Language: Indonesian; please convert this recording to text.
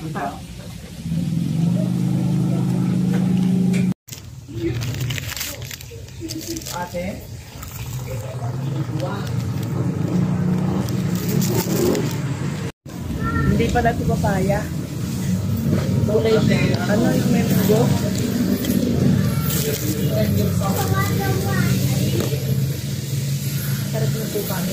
Ate? Hindi pala ito papaya. Siya. Ano yung mango? Sarap ng po kami.